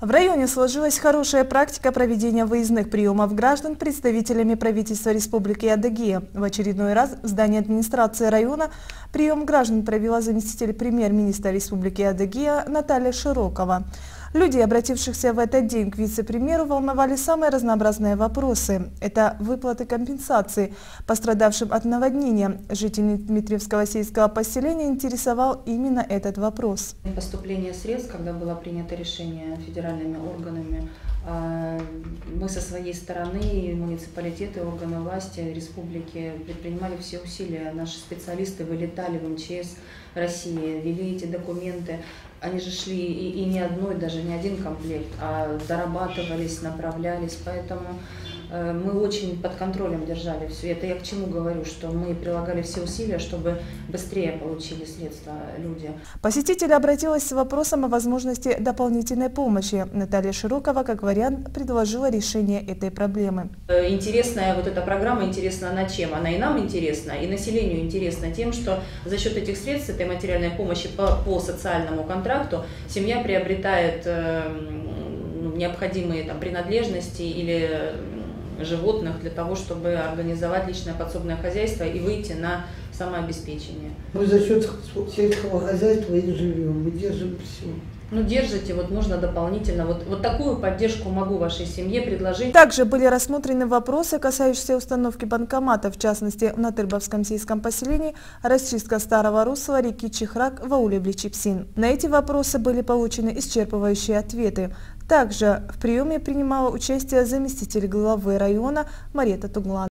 В районе сложилась хорошая практика проведения выездных приемов граждан представителями правительства Республики Адыгея. В очередной раз в здании администрации района прием граждан провела заместитель премьер-министра Республики Адыгея Наталья Широкова. Людей, обратившихся в этот день к вице-премьеру, волновали самые разнообразные вопросы. Это выплаты компенсации пострадавшим от наводнения. Жителей Дмитриевского сельского поселения интересовал именно этот вопрос. Поступление средств, когда было принято решение федеральными органами, мы со своей стороны, муниципалитеты, органы власти республики предпринимали все усилия. Наши специалисты вылетали в МЧС России, вели эти документы. Они же шли и, и не одной, даже не один комплект, а дорабатывались, направлялись. Поэтому мы очень под контролем держали все это. Я к чему говорю, что мы прилагали все усилия, чтобы быстрее получили средства люди. Посетитель обратилась с вопросом о возможности дополнительной помощи. Наталья Широкова, как вариант, предложила решение этой проблемы. Э, интересная вот эта программа, интересна она чем? Она и нам интересна, и населению интересна тем, что за счет этих средств, этой материальной помощи по, по социальному контракту, семья приобретает э, необходимые там, принадлежности или животных для того, чтобы организовать личное подсобное хозяйство и выйти на самообеспечение. Мы за счет сельского хозяйства и живем, мы держим все. Ну, держите, вот можно дополнительно. Вот, вот такую поддержку могу вашей семье предложить. Также были рассмотрены вопросы, касающиеся установки банкомата, в частности, на Тырбовском сельском поселении, расчистка старого русла реки Чихрак в ауле Бличипсин. На эти вопросы были получены исчерпывающие ответы. Также в приеме принимала участие заместитель главы района Марета Туглан.